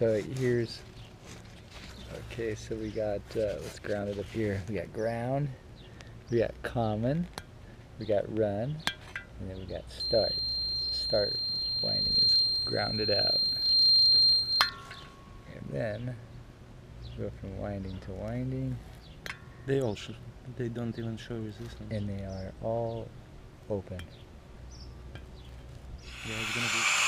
so here's okay so we got uh, what's grounded up here? We got ground we got common we got run and then we got start. Start winding is grounded out. And then go from winding to winding. They all should, they don't even show resistance. and they are all open. Yeah, it's gonna be